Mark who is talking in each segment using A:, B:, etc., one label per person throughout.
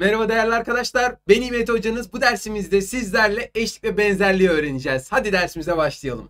A: Merhaba değerli arkadaşlar. Ben İmet Hocanız. Bu dersimizde sizlerle eşlik ve benzerliği öğreneceğiz. Hadi dersimize başlayalım.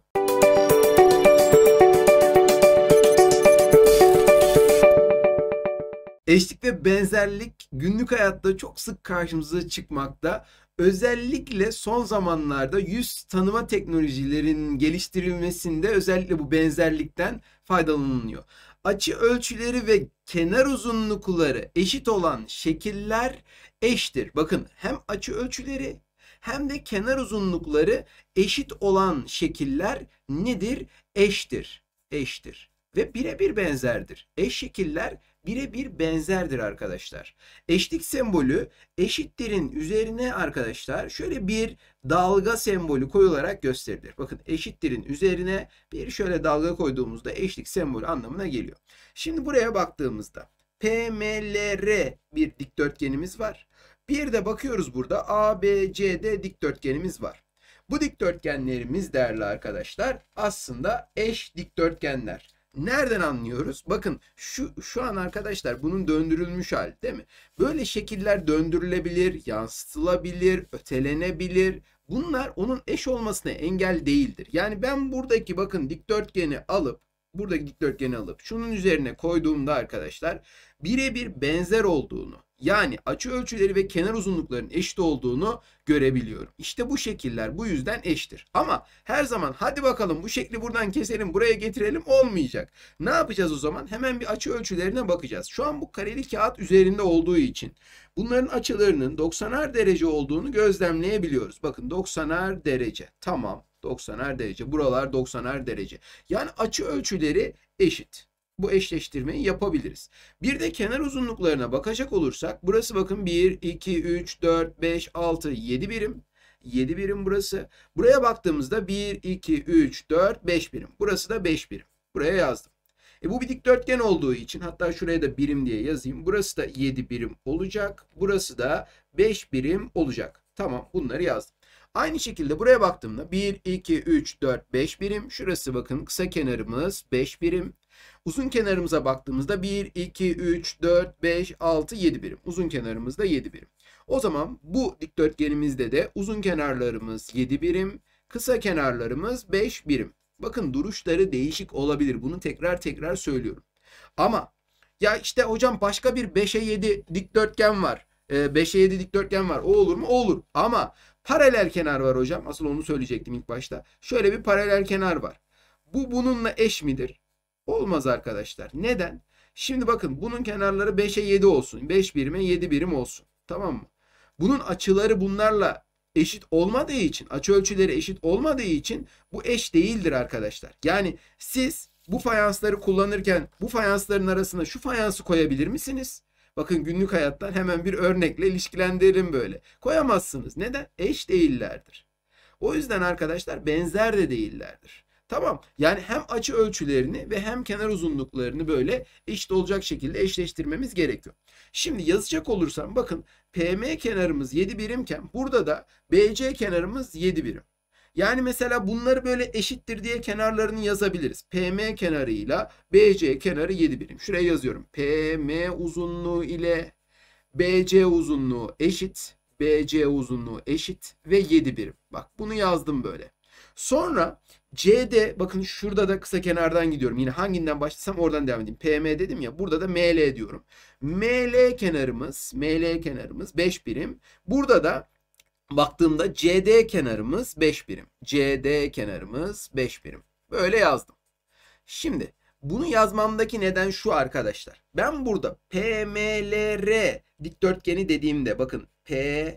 A: Eşlik ve benzerlik günlük hayatta çok sık karşımıza çıkmakta. Özellikle son zamanlarda yüz tanıma teknolojilerinin geliştirilmesinde özellikle bu benzerlikten faydalanılıyor. Açı ölçüleri ve kenar uzunlukları eşit olan şekiller eşittir. Bakın hem açı ölçüleri hem de kenar uzunlukları eşit olan şekiller nedir? Eştir. Eştir. Ve birebir benzerdir. Eş şekiller birebir benzerdir arkadaşlar. Eşlik sembolü eşittirin üzerine arkadaşlar şöyle bir dalga sembolü koyularak gösterilir. Bakın eşittirin üzerine bir şöyle dalga koyduğumuzda eşlik sembolü anlamına geliyor. Şimdi buraya baktığımızda PMLR bir dikdörtgenimiz var. Bir de bakıyoruz burada ABCD dikdörtgenimiz var. Bu dikdörtgenlerimiz değerli arkadaşlar aslında eş dikdörtgenler. Nereden anlıyoruz? Bakın şu şu an arkadaşlar bunun döndürülmüş hali değil mi? Böyle şekiller döndürülebilir, yansıtılabilir, ötelenebilir. Bunlar onun eş olmasına engel değildir. Yani ben buradaki bakın dikdörtgeni alıp buradaki dikdörtgeni alıp şunun üzerine koyduğumda arkadaşlar birebir benzer olduğunu yani açı ölçüleri ve kenar uzunluklarının eşit olduğunu görebiliyorum. İşte bu şekiller bu yüzden eşittir. Ama her zaman hadi bakalım bu şekli buradan keselim buraya getirelim olmayacak. Ne yapacağız o zaman? Hemen bir açı ölçülerine bakacağız. Şu an bu kareli kağıt üzerinde olduğu için bunların açılarının 90'ar derece olduğunu gözlemleyebiliyoruz. Bakın 90'ar derece. Tamam 90'ar derece. Buralar 90'ar derece. Yani açı ölçüleri eşit bu eşleştirmeyi yapabiliriz. Bir de kenar uzunluklarına bakacak olursak burası bakın 1, 2, 3, 4, 5, 6, 7 birim. 7 birim burası. Buraya baktığımızda 1, 2, 3, 4, 5 birim. Burası da 5 birim. Buraya yazdım. E bu bir dikdörtgen olduğu için hatta şuraya da birim diye yazayım. Burası da 7 birim olacak. Burası da 5 birim olacak. Tamam bunları yazdım. Aynı şekilde buraya baktığımda 1, 2, 3, 4, 5 birim. Şurası bakın kısa kenarımız 5 birim. Uzun kenarımıza baktığımızda 1, 2, 3, 4, 5, 6, 7 birim. Uzun kenarımızda 7 birim. O zaman bu dikdörtgenimizde de uzun kenarlarımız 7 birim, kısa kenarlarımız 5 birim. Bakın duruşları değişik olabilir. Bunu tekrar tekrar söylüyorum. Ama ya işte hocam başka bir 5'e 7 dikdörtgen var. 5'e 7 dikdörtgen var. O olur mu? O olur. Ama paralel kenar var hocam. Asıl onu söyleyecektim ilk başta. Şöyle bir paralel kenar var. Bu bununla eş midir? Olmaz arkadaşlar. Neden? Şimdi bakın bunun kenarları 5'e 7 olsun. 5 birime 7 birim olsun. Tamam mı? Bunun açıları bunlarla eşit olmadığı için, açı ölçüleri eşit olmadığı için bu eş değildir arkadaşlar. Yani siz bu fayansları kullanırken bu fayansların arasına şu fayansı koyabilir misiniz? Bakın günlük hayattan hemen bir örnekle ilişkilendirelim böyle. Koyamazsınız. Neden? Eş değillerdir. O yüzden arkadaşlar benzer de değillerdir. Tamam. Yani hem açı ölçülerini ve hem kenar uzunluklarını böyle eşit olacak şekilde eşleştirmemiz gerekiyor. Şimdi yazacak olursam bakın PM kenarımız 7 birimken burada da BC kenarımız 7 birim. Yani mesela bunları böyle eşittir diye kenarlarını yazabiliriz. PM kenarıyla BC kenarı 7 birim. Şuraya yazıyorum. PM uzunluğu ile BC uzunluğu eşit. BC uzunluğu eşit ve 7 birim. Bak bunu yazdım böyle. Sonra CD bakın şurada da kısa kenardan gidiyorum. Yine hanginden başlasam oradan devam edeyim. PM dedim ya burada da ML diyorum. ML kenarımız ML kenarımız 5 birim. Burada da baktığımda CD kenarımız 5 birim. CD kenarımız 5 birim. Böyle yazdım. Şimdi bunu yazmamdaki neden şu arkadaşlar. Ben burada PMLR dikdörtgeni dediğimde bakın PMLR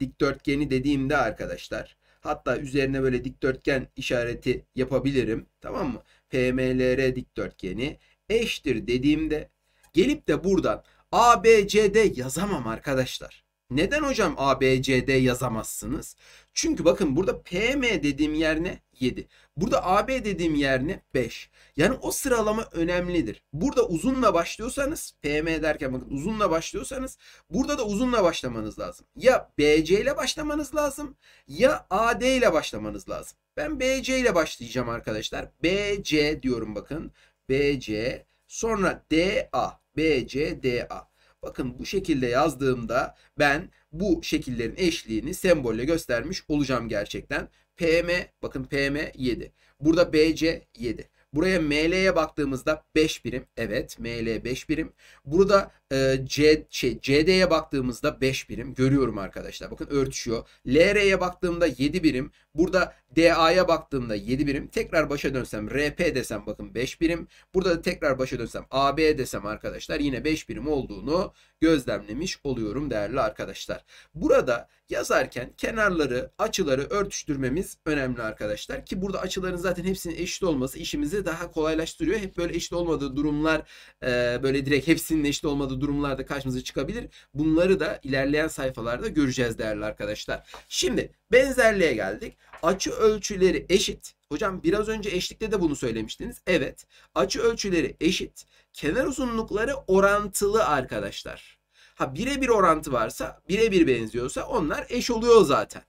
A: dikdörtgeni dediğimde arkadaşlar Hatta üzerine böyle dikdörtgen işareti yapabilirim. Tamam mı? PMLR dikdörtgeni eşittir dediğimde gelip de buradan ABCD yazamam arkadaşlar. Neden hocam ABCD yazamazsınız? Çünkü bakın burada PM dediğim yer ne? 7. Burada AB dediğim yer ne? 5. Yani o sıralama önemlidir. Burada uzunla başlıyorsanız PM derken bakın uzunla başlıyorsanız burada da uzunla başlamanız lazım. Ya BC ile başlamanız lazım ya AD ile başlamanız lazım. Ben BC ile başlayacağım arkadaşlar. BC diyorum bakın. BC sonra DA. BC DA. Bakın bu şekilde yazdığımda ben bu şekillerin eşliğini sembolle göstermiş olacağım gerçekten. PM bakın PM 7. Burada BC 7. Buraya ML'ye baktığımızda 5 birim. Evet ML 5 birim. Burada e, C, şey, CD'ye baktığımızda 5 birim. Görüyorum arkadaşlar. Bakın örtüşüyor. LR'ye baktığımda 7 birim. Burada DA'ya baktığımda 7 birim. Tekrar başa dönsem RP desem bakın 5 birim. Burada da tekrar başa dönsem AB desem arkadaşlar yine 5 birim olduğunu gözlemlemiş oluyorum değerli arkadaşlar. Burada yazarken kenarları, açıları örtüştürmemiz önemli arkadaşlar. Ki burada açıların zaten hepsinin eşit olması işimizi daha kolaylaştırıyor. Hep böyle eşit olmadığı durumlar e, böyle direkt hepsinin eşit olmadığı durumlarda karşımıza çıkabilir. Bunları da ilerleyen sayfalarda göreceğiz değerli arkadaşlar. Şimdi benzerliğe geldik. Açı ölçüleri eşit. Hocam biraz önce eşlikte de bunu söylemiştiniz. Evet. Açı ölçüleri eşit. Kenar uzunlukları orantılı arkadaşlar. Ha birebir orantı varsa, birebir benziyorsa onlar eş oluyor zaten.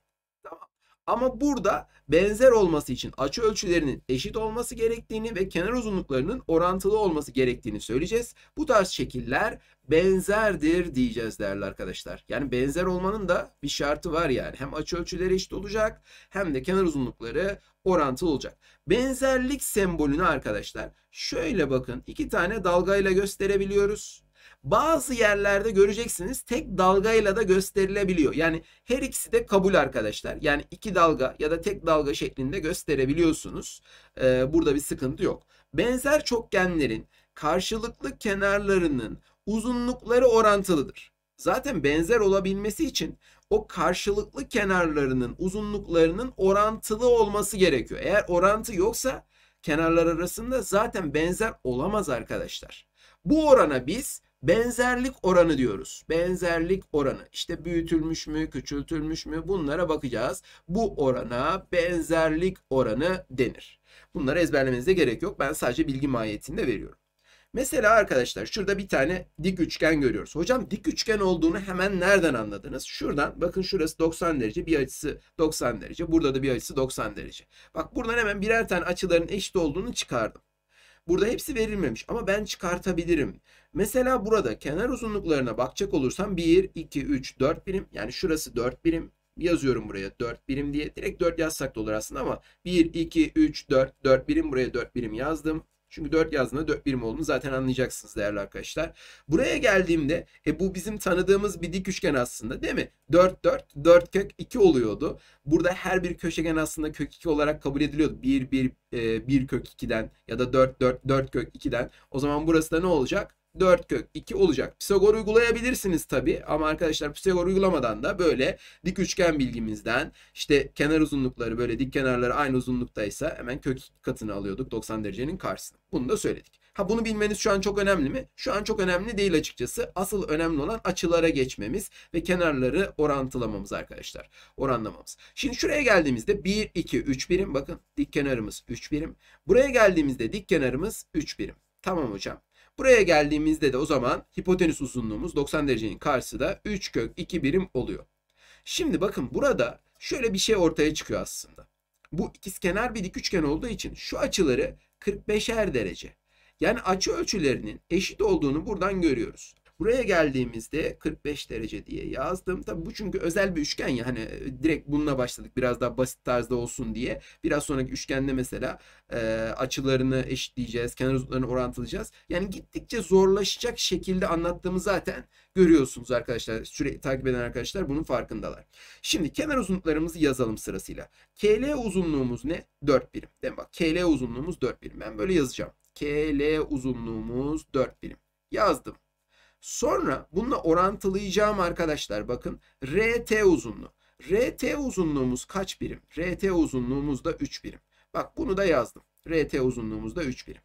A: Ama burada benzer olması için açı ölçülerinin eşit olması gerektiğini ve kenar uzunluklarının orantılı olması gerektiğini söyleyeceğiz. Bu tarz şekiller benzerdir diyeceğiz değerli arkadaşlar. Yani benzer olmanın da bir şartı var yani. Hem açı ölçüleri eşit olacak hem de kenar uzunlukları orantılı olacak. Benzerlik sembolünü arkadaşlar şöyle bakın iki tane dalgayla gösterebiliyoruz. Bazı yerlerde göreceksiniz tek dalgayla da gösterilebiliyor. Yani her ikisi de kabul arkadaşlar. Yani iki dalga ya da tek dalga şeklinde gösterebiliyorsunuz. Ee, burada bir sıkıntı yok. Benzer çokgenlerin karşılıklı kenarlarının uzunlukları orantılıdır. Zaten benzer olabilmesi için o karşılıklı kenarlarının uzunluklarının orantılı olması gerekiyor. Eğer orantı yoksa kenarlar arasında zaten benzer olamaz arkadaşlar. Bu orana biz benzerlik oranı diyoruz. Benzerlik oranı. İşte büyütülmüş mü, küçültülmüş mü bunlara bakacağız. Bu orana benzerlik oranı denir. Bunları ezberlemenize gerek yok. Ben sadece bilgi mahiyetinde veriyorum. Mesela arkadaşlar şurada bir tane dik üçgen görüyoruz. Hocam dik üçgen olduğunu hemen nereden anladınız? Şuradan bakın şurası 90 derece bir açısı 90 derece. Burada da bir açısı 90 derece. Bak buradan hemen birer tane açıların eşit olduğunu çıkardım. Burada hepsi verilmemiş ama ben çıkartabilirim. Mesela burada kenar uzunluklarına bakacak olursam 1, 2, 3, 4 birim. Yani şurası 4 birim. Yazıyorum buraya 4 birim diye. Direkt 4 yazsak da olur aslında ama 1, 2, 3, 4, 4 birim. Buraya 4 birim yazdım. Çünkü 4 yazdığında 4 birim olduğunu zaten anlayacaksınız değerli arkadaşlar. Buraya geldiğimde e, bu bizim tanıdığımız bir dik üçgen aslında değil mi? 4 4 4 kök 2 oluyordu. Burada her bir köşegen aslında kök 2 olarak kabul ediliyordu. 1 1 e, 1 kök 2'den ya da 4 4 4 kök 2'den. O zaman burası da ne olacak? 4 kök 2 olacak. Pisagor uygulayabilirsiniz tabi ama arkadaşlar Pisagor uygulamadan da böyle dik üçgen bilgimizden işte kenar uzunlukları böyle dik kenarları aynı uzunluktaysa hemen kök katını alıyorduk 90 derecenin karşısına. Bunu da söyledik. Ha bunu bilmeniz şu an çok önemli mi? Şu an çok önemli değil açıkçası. Asıl önemli olan açılara geçmemiz ve kenarları orantılamamız arkadaşlar. Oranlamamız. Şimdi şuraya geldiğimizde 1, 2, 3 birim. Bakın dik kenarımız 3 birim. Buraya geldiğimizde dik kenarımız 3 birim. Tamam hocam. Buraya geldiğimizde de o zaman hipotenüs uzunluğumuz 90 derecenin karşısı da 3 kök 2 birim oluyor. Şimdi bakın burada şöyle bir şey ortaya çıkıyor aslında. Bu ikizkenar bir dik üçgen olduğu için şu açıları 45'er derece. Yani açı ölçülerinin eşit olduğunu buradan görüyoruz. Buraya geldiğimizde 45 derece diye yazdım. Tabii bu çünkü özel bir üçgen ya hani e, direkt bununla başladık biraz daha basit tarzda olsun diye. Biraz sonraki üçgende mesela e, açılarını eşitleyeceğiz, kenar uzunluklarını orantılayacağız. Yani gittikçe zorlaşacak şekilde anlattığımı zaten görüyorsunuz arkadaşlar. Sürekli takip eden arkadaşlar bunun farkındalar. Şimdi kenar uzunluklarımızı yazalım sırasıyla. KL uzunluğumuz ne? 4 birim. Değil mi? Bak KL uzunluğumuz 4 birim. Ben böyle yazacağım. KL uzunluğumuz 4 birim. Yazdım. Sonra bununla orantılayacağım arkadaşlar bakın RT uzunluğu. RT uzunluğumuz kaç birim? RT uzunluğumuz da 3 birim. Bak bunu da yazdım. RT uzunluğumuz da 3 birim.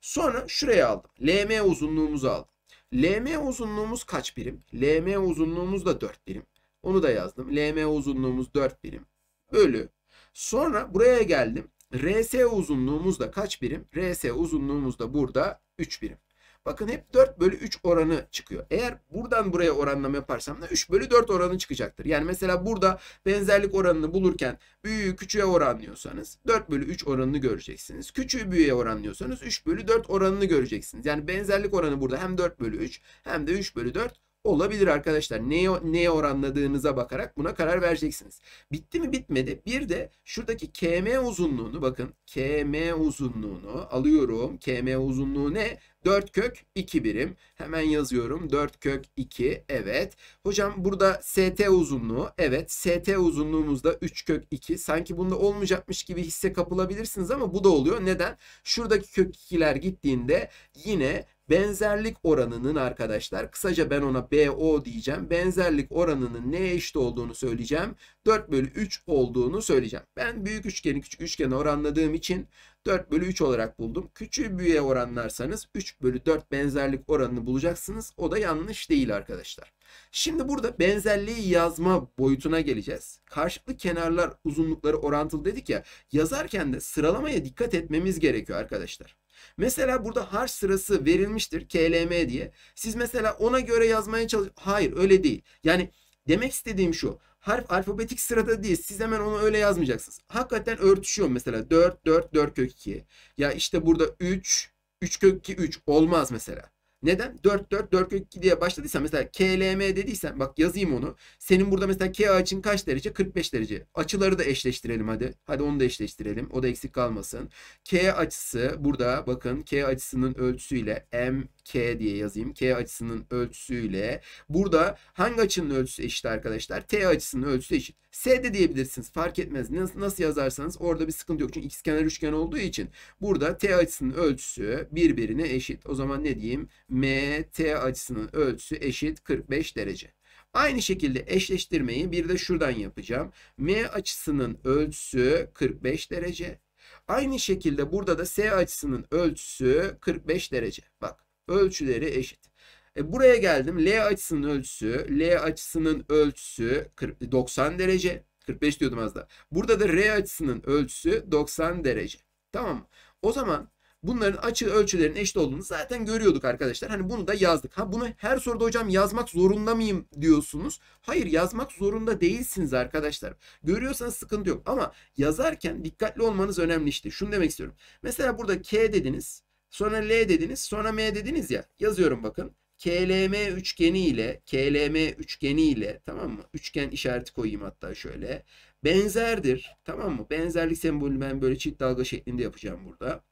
A: Sonra şuraya aldım. LM uzunluğumuzu aldım. LM uzunluğumuz kaç birim? LM uzunluğumuz da 4 birim. Onu da yazdım. LM uzunluğumuz 4 birim. Bölü. Sonra buraya geldim. RS uzunluğumuz da kaç birim? RS uzunluğumuz da burada 3 birim. Bakın hep 4 bölü 3 oranı çıkıyor. Eğer buradan buraya oranlama yaparsam da 3 bölü 4 oranı çıkacaktır. Yani mesela burada benzerlik oranını bulurken büyüğü küçüğe oranlıyorsanız 4 bölü 3 oranını göreceksiniz. Küçüğü büyüğe oranlıyorsanız 3 bölü 4 oranını göreceksiniz. Yani benzerlik oranı burada hem 4 bölü 3 hem de 3 bölü 4 olabilir arkadaşlar. Neye, neye oranladığınıza bakarak buna karar vereceksiniz. Bitti mi bitmedi. Bir de şuradaki KM uzunluğunu bakın. KM uzunluğunu alıyorum. KM uzunluğu ne? 4 kök 2 birim. Hemen yazıyorum. 4 kök 2. Evet. Hocam burada ST uzunluğu. Evet. ST uzunluğumuz da 3 kök 2. Sanki bunda olmayacakmış gibi hisse kapılabilirsiniz ama bu da oluyor. Neden? Şuradaki kök 2'ler gittiğinde yine benzerlik oranının arkadaşlar kısaca ben ona BO diyeceğim. Benzerlik oranının neye eşit olduğunu söyleyeceğim. 4 bölü 3 olduğunu söyleyeceğim. Ben büyük üçgeni küçük üçgene oranladığım için 4 bölü 3 olarak buldum. Küçüğü büyüğe oranlarsanız 3 bölü 4 benzerlik oranını bulacaksınız. O da yanlış değil arkadaşlar. Şimdi burada benzerliği yazma boyutuna geleceğiz. Karşılıklı kenarlar uzunlukları orantılı dedik ya. Yazarken de sıralamaya dikkat etmemiz gerekiyor arkadaşlar. Mesela burada harf sırası verilmiştir KLM diye. Siz mesela ona göre yazmaya çalış... Hayır öyle değil. Yani demek istediğim şu. Harf alfabetik sırada değil. Siz hemen onu öyle yazmayacaksınız. Hakikaten örtüşüyor mesela. 4, 4, 4 kök 2. Ya işte burada 3, 3 kök 2, 3 olmaz mesela. Neden? 4 4 4 kök 2 diye başladıysan mesela KLM dediysen bak yazayım onu. Senin burada mesela K açın kaç derece? 45 derece. Açıları da eşleştirelim hadi. Hadi onu da eşleştirelim. O da eksik kalmasın. K açısı burada bakın K açısının ölçüsüyle MK diye yazayım. K açısının ölçüsüyle burada hangi açının ölçüsü eşit arkadaşlar? T açısının ölçüsü eşit. S de diyebilirsiniz. Fark etmez. Nasıl, nasıl yazarsanız orada bir sıkıntı yok. Çünkü ikizkenar üçgen olduğu için burada T açısının ölçüsü birbirine eşit. O zaman ne diyeyim? MT açısının ölçüsü eşit 45 derece. Aynı şekilde eşleştirmeyi bir de şuradan yapacağım. M açısının ölçüsü 45 derece. Aynı şekilde burada da S açısının ölçüsü 45 derece. Bak ölçüleri eşit. E buraya geldim. L açısının ölçüsü, L açısının ölçüsü 40, 90 derece. 45 diyordum az da. Burada da R açısının ölçüsü 90 derece. Tamam mı? O zaman bunların açı ölçülerin eşit olduğunu zaten görüyorduk arkadaşlar. Hani bunu da yazdık. Ha bunu her soruda hocam yazmak zorunda mıyım diyorsunuz. Hayır yazmak zorunda değilsiniz arkadaşlar. Görüyorsanız sıkıntı yok. Ama yazarken dikkatli olmanız önemli işte. Şunu demek istiyorum. Mesela burada K dediniz. Sonra L dediniz. Sonra M dediniz ya. Yazıyorum bakın. KLM üçgeni ile KLM üçgeni ile tamam mı? Üçgen işareti koyayım hatta şöyle. Benzerdir. Tamam mı? Benzerlik sembolünü ben böyle çift dalga şeklinde yapacağım burada.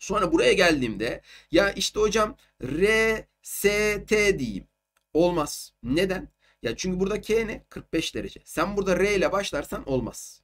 A: Sonra buraya geldiğimde ya işte hocam RST diyeyim. Olmaz. Neden? Ya çünkü burada K ne? 45 derece. Sen burada R ile başlarsan olmaz.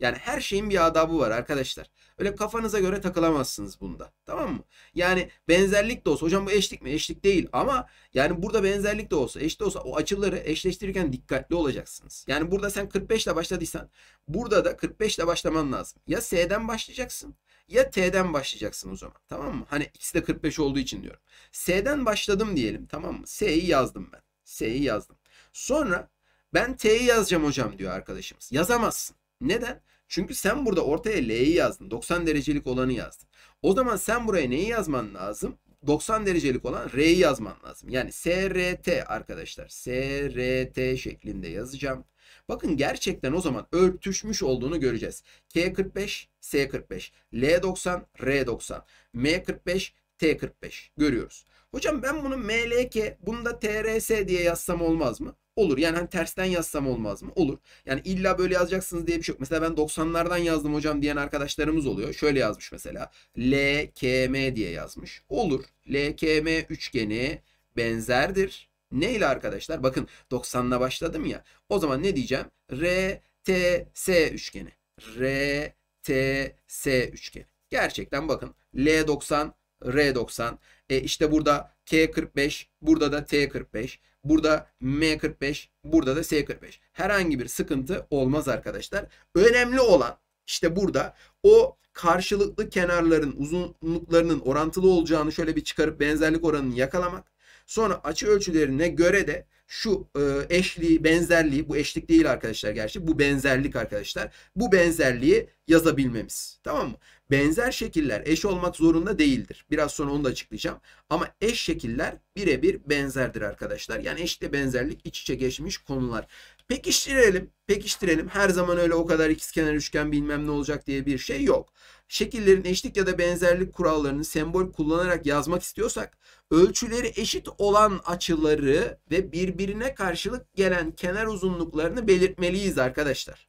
A: Yani her şeyin bir adabı var arkadaşlar. Öyle kafanıza göre takılamazsınız bunda. Tamam mı? Yani benzerlik de olsa. Hocam bu eşlik mi? Eşlik değil. Ama yani burada benzerlik de olsa, eşit de olsa o açıları eşleştirirken dikkatli olacaksınız. Yani burada sen 45 ile başladıysan burada da 45 ile başlaman lazım. Ya S'den başlayacaksın ya T'den başlayacaksın o zaman. Tamam mı? Hani ikisi de 45 olduğu için diyorum. S'den başladım diyelim. Tamam mı? S'yi yazdım ben. S'yi yazdım. Sonra ben T'yi yazacağım hocam diyor arkadaşımız. Yazamazsın. Neden? Çünkü sen burada ortaya L'yi yazdın. 90 derecelik olanı yazdın. O zaman sen buraya neyi yazman lazım? 90 derecelik olan R'yi yazman lazım. Yani SRT arkadaşlar. SRT şeklinde yazacağım. Bakın gerçekten o zaman örtüşmüş olduğunu göreceğiz. K45, S45, L90, R90, M45, T45 görüyoruz. Hocam ben bunu MLK, bunu da TRS diye yazsam olmaz mı? Olur. Yani hani tersten yazsam olmaz mı? Olur. Yani illa böyle yazacaksınız diye bir şey yok. Mesela ben 90'lardan yazdım hocam diyen arkadaşlarımız oluyor. Şöyle yazmış mesela. LKM diye yazmış. Olur. LKM üçgeni benzerdir. Ne arkadaşlar? Bakın 90'la başladım ya. O zaman ne diyeceğim? RTS üçgeni. RTS üçgeni. Gerçekten bakın L90, R90. E işte burada K45, burada da T45. Burada M45, burada da S45. Herhangi bir sıkıntı olmaz arkadaşlar. Önemli olan işte burada o karşılıklı kenarların uzunluklarının orantılı olacağını şöyle bir çıkarıp benzerlik oranını yakalamak. Sonra açı ölçülerine göre de şu e, eşliği, benzerliği, bu eşlik değil arkadaşlar gerçi, bu benzerlik arkadaşlar. Bu benzerliği yazabilmemiz. Tamam mı? Benzer şekiller eş olmak zorunda değildir. Biraz sonra onu da açıklayacağım. Ama eş şekiller birebir benzerdir arkadaşlar. Yani eşle benzerlik iç içe geçmiş konular. Pekiştirelim. Pekiştirelim. Her zaman öyle o kadar ikizkenar üçgen bilmem ne olacak diye bir şey yok. Şekillerin eşlik ya da benzerlik kurallarını sembol kullanarak yazmak istiyorsak ölçüleri eşit olan açıları ve birbirine karşılık gelen kenar uzunluklarını belirtmeliyiz arkadaşlar.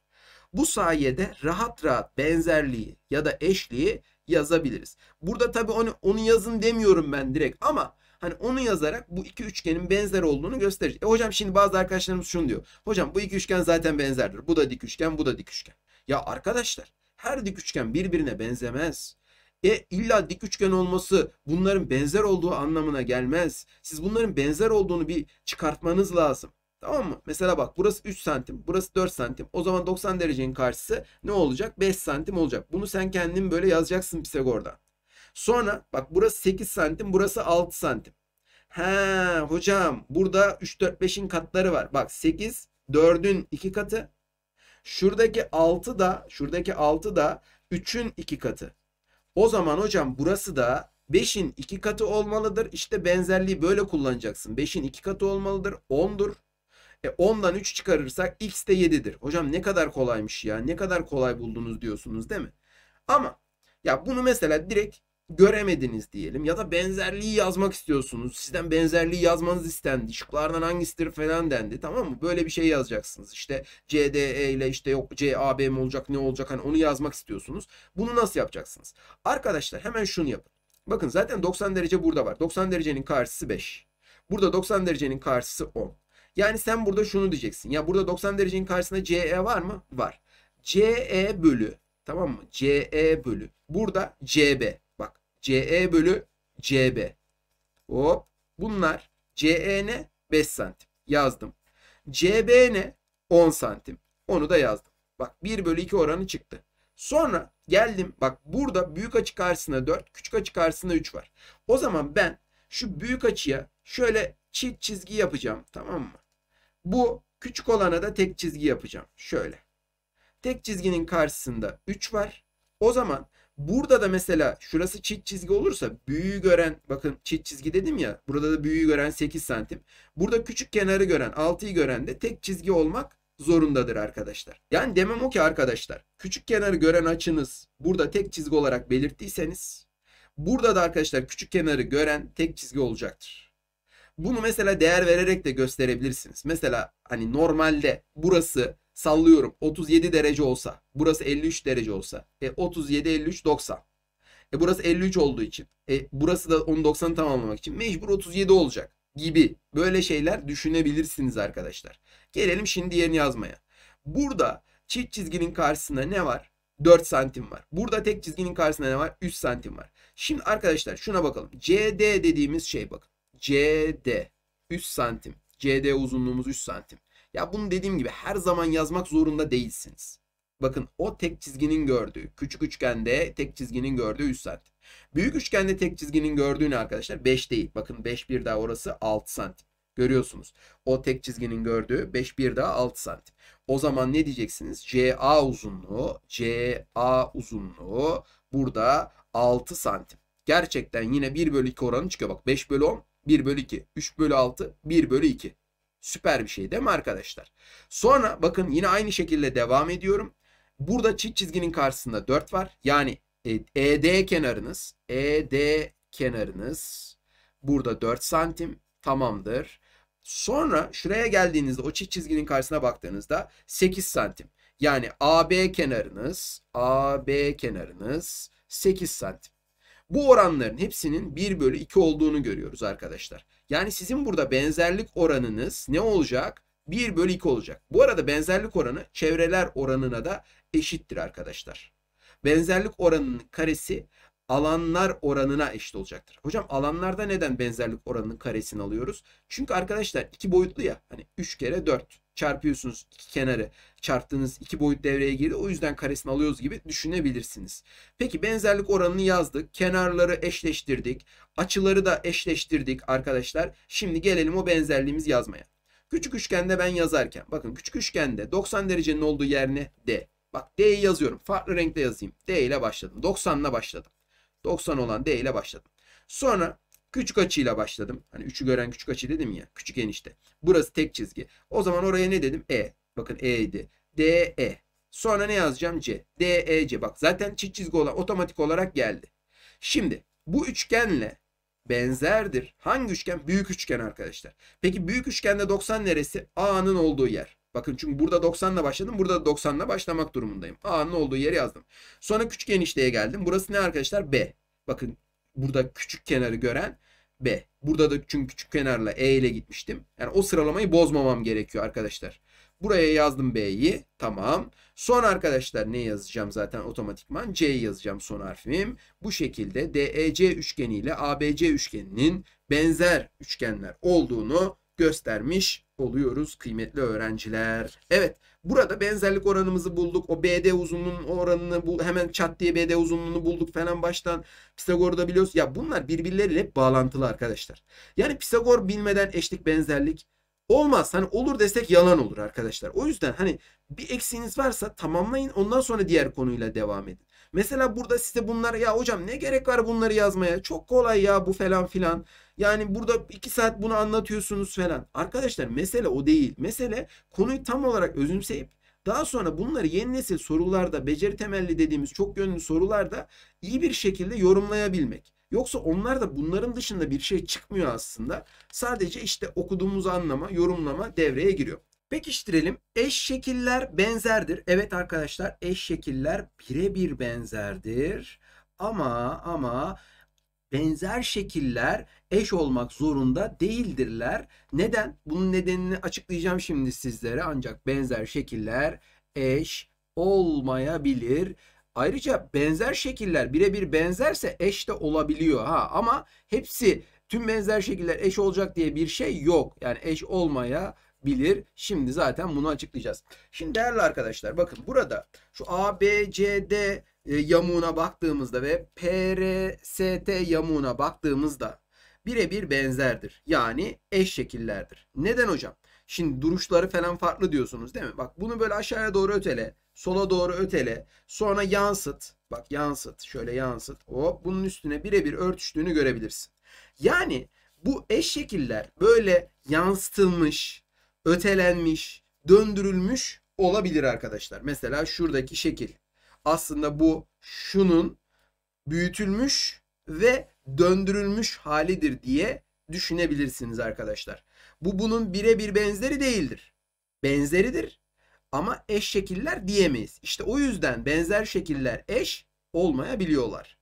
A: Bu sayede rahat rahat benzerliği ya da eşliği yazabiliriz. Burada tabii onu, onu yazın demiyorum ben direkt ama hani onu yazarak bu iki üçgenin benzer olduğunu gösterecek. E hocam şimdi bazı arkadaşlarımız şunu diyor. Hocam bu iki üçgen zaten benzerdir. Bu da dik üçgen, bu da dik üçgen. Ya arkadaşlar her dik üçgen birbirine benzemez. E illa dik üçgen olması bunların benzer olduğu anlamına gelmez. Siz bunların benzer olduğunu bir çıkartmanız lazım. Tamam mı? Mesela bak burası 3 santim, burası 4 santim. O zaman 90 derecenin karşısı ne olacak? 5 santim olacak. Bunu sen kendin böyle yazacaksın Pisagor'dan. Sonra bak burası 8 santim, burası 6 santim. He hocam burada 3, 4, 5'in katları var. Bak 8, 4'ün 2 katı. Şuradaki 6 da, şuradaki 6 da 3'ün 2 katı. O zaman hocam burası da 5'in 2 katı olmalıdır. İşte benzerliği böyle kullanacaksın. 5'in 2 katı olmalıdır. 10'dur. E 10'dan 3 çıkarırsak x de 7'dir. Hocam ne kadar kolaymış ya. Ne kadar kolay buldunuz diyorsunuz değil mi? Ama ya bunu mesela direkt göremediniz diyelim ya da benzerliği yazmak istiyorsunuz. Sizden benzerliği yazmanız istendi. Şıklardan hangisidir falan dendi. Tamam mı? Böyle bir şey yazacaksınız. İşte CDE ile işte yok CAB mi olacak ne olacak hani onu yazmak istiyorsunuz. Bunu nasıl yapacaksınız? Arkadaşlar hemen şunu yapın. Bakın zaten 90 derece burada var. 90 derecenin karşısı 5. Burada 90 derecenin karşısı 10. Yani sen burada şunu diyeceksin. Ya burada 90 derecenin karşısında CE var mı? Var. CE bölü tamam mı? CE bölü. Burada CB. CE bölü CB. Hop. Bunlar CE ne? 5 santim. Yazdım. CB ne? 10 santim. Onu da yazdım. Bak 1 bölü 2 oranı çıktı. Sonra geldim. Bak burada büyük açı karşısında 4, küçük açı karşısında 3 var. O zaman ben şu büyük açıya şöyle çift çizgi yapacağım. Tamam mı? Bu küçük olana da tek çizgi yapacağım. Şöyle. Tek çizginin karşısında 3 var. O zaman burada da mesela şurası çift çizgi olursa büyüğü gören bakın çift çizgi dedim ya. Burada da büyüğü gören 8 santim. Burada küçük kenarı gören 6'yı gören de tek çizgi olmak zorundadır arkadaşlar. Yani demem o ki arkadaşlar küçük kenarı gören açınız burada tek çizgi olarak belirttiyseniz burada da arkadaşlar küçük kenarı gören tek çizgi olacaktır. Bunu mesela değer vererek de gösterebilirsiniz. Mesela hani normalde burası sallıyorum 37 derece olsa, burası 53 derece olsa, e 37 53 90. E burası 53 olduğu için, e burası da onu 90'ı tamamlamak için mecbur 37 olacak gibi böyle şeyler düşünebilirsiniz arkadaşlar. Gelelim şimdi diğerini yazmaya. Burada çift çizginin karşısında ne var? 4 santim var. Burada tek çizginin karşısında ne var? 3 santim var. Şimdi arkadaşlar şuna bakalım. CD dediğimiz şey bakın. CD 3 santim. CD uzunluğumuz 3 santim. Ya bunu dediğim gibi her zaman yazmak zorunda değilsiniz. Bakın o tek çizginin gördüğü. Küçük üçgende tek çizginin gördüğü 3 santim. Büyük üçgende tek çizginin gördüğü ne arkadaşlar? 5 değil. Bakın 5 bir daha orası 6 santim. Görüyorsunuz. O tek çizginin gördüğü 5 bir daha 6 santim. O zaman ne diyeceksiniz? CA uzunluğu, CA uzunluğu burada 6 santim. Gerçekten yine 1 bölü 2 oranı çıkıyor. Bak 5 bölü 10 1 bölü 2. 3 bölü 6. 1 bölü 2. Süper bir şey değil mi arkadaşlar? Sonra bakın yine aynı şekilde devam ediyorum. Burada çift çizginin karşısında 4 var. Yani ED e kenarınız. ED kenarınız. Burada 4 santim. Tamamdır. Sonra şuraya geldiğinizde o çift çizginin karşısına baktığınızda 8 santim. Yani AB kenarınız, AB kenarınız 8 santim. Bu oranların hepsinin 1 bölü 2 olduğunu görüyoruz arkadaşlar. Yani sizin burada benzerlik oranınız ne olacak? 1 bölü 2 olacak. Bu arada benzerlik oranı çevreler oranına da eşittir arkadaşlar. Benzerlik oranının karesi alanlar oranına eşit olacaktır. Hocam alanlarda neden benzerlik oranının karesini alıyoruz? Çünkü arkadaşlar iki boyutlu ya. Hani 3 kere 4 çarpıyorsunuz iki kenarı çarptığınız iki boyut devreye girdi. O yüzden karesini alıyoruz gibi düşünebilirsiniz. Peki benzerlik oranını yazdık. Kenarları eşleştirdik. Açıları da eşleştirdik arkadaşlar. Şimdi gelelim o benzerliğimizi yazmaya. Küçük üçgende ben yazarken bakın küçük üçgende 90 derecenin olduğu yer ne? D. Bak D'yi yazıyorum. Farklı renkte yazayım. D ile başladım. 90 ile başladım. 90 olan D ile başladım. Sonra küçük açıyla başladım. Hani 3'ü gören küçük açı dedim ya. Küçük enişte. Burası tek çizgi. O zaman oraya ne dedim? E. Bakın E idi. D, E. Sonra ne yazacağım? C. D, E, C. Bak zaten çift çizgi olan otomatik olarak geldi. Şimdi bu üçgenle benzerdir. Hangi üçgen? Büyük üçgen arkadaşlar. Peki büyük üçgende 90 neresi? A'nın olduğu yer. Bakın çünkü burada 90 ile başladım. Burada da 90 ile başlamak durumundayım. A'nın olduğu yeri yazdım. Sonra küçük enişteye geldim. Burası ne arkadaşlar? B. Bakın burada küçük kenarı gören B. Burada da çünkü küçük kenarla E ile gitmiştim. Yani o sıralamayı bozmamam gerekiyor arkadaşlar. Buraya yazdım B'yi. Tamam. Son arkadaşlar ne yazacağım zaten otomatikman? C'yi yazacağım son harfim. Bu şekilde DEC üçgeni ile ABC üçgeninin benzer üçgenler olduğunu göstermiş oluyoruz kıymetli öğrenciler. Evet burada benzerlik oranımızı bulduk. O BD uzunluğunun oranını bu hemen çat diye BD uzunluğunu bulduk falan baştan. Pisagor'u da biliyoruz. Ya bunlar birbirleriyle hep bağlantılı arkadaşlar. Yani Pisagor bilmeden eşlik benzerlik olmaz. Hani olur desek yalan olur arkadaşlar. O yüzden hani bir eksiğiniz varsa tamamlayın ondan sonra diğer konuyla devam edin. Mesela burada size bunlar ya hocam ne gerek var bunları yazmaya? Çok kolay ya bu falan filan. Yani burada iki saat bunu anlatıyorsunuz falan. Arkadaşlar mesele o değil. Mesele konuyu tam olarak özümseyip daha sonra bunları yeni nesil sorularda, beceri temelli dediğimiz çok yönlü sorularda iyi bir şekilde yorumlayabilmek. Yoksa onlar da bunların dışında bir şey çıkmıyor aslında. Sadece işte okuduğumuz anlama, yorumlama devreye giriyor. Pekiştirelim. Eş şekiller benzerdir. Evet arkadaşlar eş şekiller birebir benzerdir. Ama ama benzer şekiller eş olmak zorunda değildirler. Neden? Bunun nedenini açıklayacağım şimdi sizlere. Ancak benzer şekiller eş olmayabilir. Ayrıca benzer şekiller birebir benzerse eş de olabiliyor ha ama hepsi tüm benzer şekiller eş olacak diye bir şey yok. Yani eş olmaya bilir. Şimdi zaten bunu açıklayacağız. Şimdi değerli arkadaşlar bakın burada şu ABCD e, yamuğuna baktığımızda ve PRST yamuğuna baktığımızda birebir benzerdir. Yani eş şekillerdir. Neden hocam? Şimdi duruşları falan farklı diyorsunuz değil mi? Bak bunu böyle aşağıya doğru ötele. Sola doğru ötele. Sonra yansıt. Bak yansıt. Şöyle yansıt. Hop bunun üstüne birebir örtüştüğünü görebilirsin. Yani bu eş şekiller böyle yansıtılmış, ötelenmiş, döndürülmüş olabilir arkadaşlar. Mesela şuradaki şekil. Aslında bu şunun büyütülmüş ve döndürülmüş halidir diye düşünebilirsiniz arkadaşlar. Bu bunun birebir benzeri değildir. Benzeridir ama eş şekiller diyemeyiz. İşte o yüzden benzer şekiller eş olmayabiliyorlar.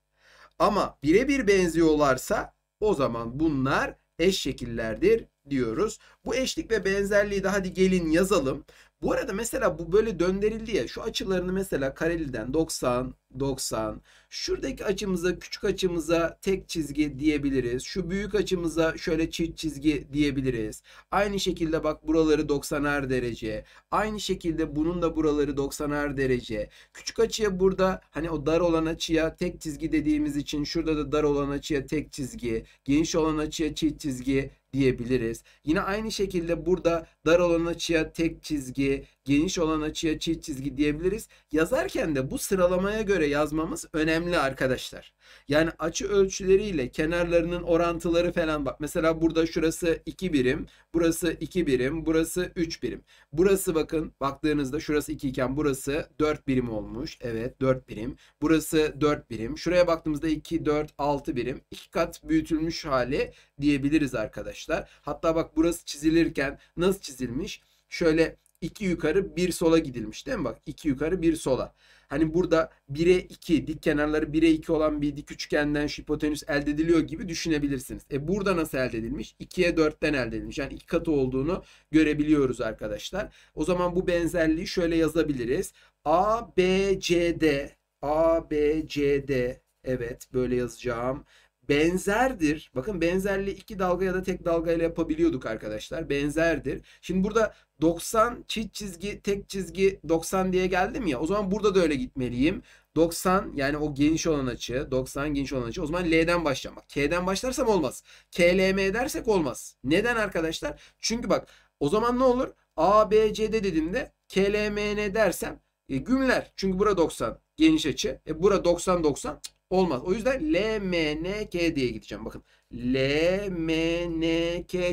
A: Ama birebir benziyorlarsa o zaman bunlar eş şekillerdir diyoruz. Bu eşlik ve benzerliği de hadi gelin yazalım. Bu arada mesela bu böyle döndürüldü ya şu açılarını mesela kareliden 90, 90. Şuradaki açımıza küçük açımıza tek çizgi diyebiliriz. Şu büyük açımıza şöyle çift çizgi diyebiliriz. Aynı şekilde bak buraları 90'ar derece. Aynı şekilde bunun da buraları 90'ar derece. Küçük açıya burada hani o dar olan açıya tek çizgi dediğimiz için şurada da dar olan açıya tek çizgi. Geniş olan açıya çift çizgi diyebiliriz. Yine aynı şekilde burada dar olan açıya tek çizgi, geniş olan açıya çift çizgi diyebiliriz. Yazarken de bu sıralamaya göre yazmamız önemli arkadaşlar. Yani açı ölçüleriyle kenarlarının orantıları falan bak. Mesela burada şurası 2 birim, burası 2 birim, burası 3 birim. Burası bakın baktığınızda şurası 2 iken burası 4 birim olmuş. Evet 4 birim. Burası 4 birim. Şuraya baktığımızda 2, 4, 6 birim. 2 kat büyütülmüş hali diyebiliriz arkadaşlar. Hatta bak burası çizilirken nasıl çizilmiş? Şöyle iki yukarı bir sola gidilmiş değil mi? Bak iki yukarı bir sola. Hani burada 1'e 2 dik kenarları 1'e 2 olan bir dik üçgenden şu hipotenüs elde ediliyor gibi düşünebilirsiniz. E burada nasıl elde edilmiş? 2'ye 4'ten elde edilmiş. Yani iki katı olduğunu görebiliyoruz arkadaşlar. O zaman bu benzerliği şöyle yazabiliriz. A, B, C, D. A, B, C, D. Evet böyle yazacağım benzerdir. Bakın benzerliği iki dalga ya da tek dalga ile yapabiliyorduk arkadaşlar. Benzerdir. Şimdi burada 90 çift çizgi tek çizgi 90 diye geldim ya. O zaman burada da öyle gitmeliyim. 90 yani o geniş olan açı 90 geniş olan açı. O zaman L'den başlayacağım. K'den başlarsam olmaz. KLM dersek olmaz. Neden arkadaşlar? Çünkü bak o zaman ne olur? A, B, C'de dediğimde KLMN dersem E, gümler. Çünkü bura 90 geniş açı. E, bura 90 90 olmaz. O yüzden LMNK diye gideceğim. Bakın LMNK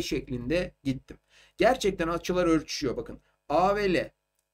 A: şeklinde gittim. Gerçekten açılar örtüşüyor. Bakın A ve L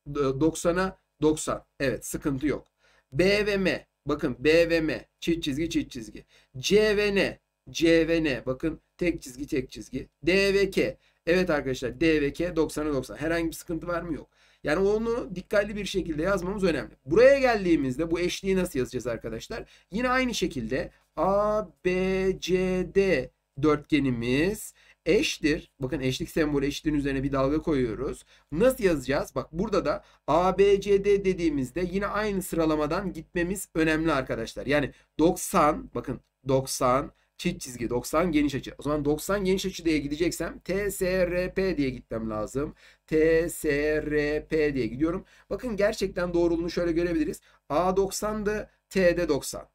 A: 90'a 90. Evet sıkıntı yok. B ve M. Bakın B ve M. Çift çizgi çift çizgi. C ve N. C ve N. Bakın tek çizgi tek çizgi. D ve K. Evet arkadaşlar D ve K 90'a 90. Herhangi bir sıkıntı var mı? Yok. Yani onu dikkatli bir şekilde yazmamız önemli. Buraya geldiğimizde bu eşliği nasıl yazacağız arkadaşlar? Yine aynı şekilde A, B, C, D dörtgenimiz eştir. Bakın eşlik sembolü eşitliğin üzerine bir dalga koyuyoruz. Nasıl yazacağız? Bak burada da A, B, C, D dediğimizde yine aynı sıralamadan gitmemiz önemli arkadaşlar. Yani 90 bakın 90 çift çizgi 90 geniş açı. O zaman 90 geniş açı diye gideceksem TSRP diye gitmem lazım. TSRP diye gidiyorum. Bakın gerçekten doğruluğunu şöyle görebiliriz. A 90'dı, T'de 90.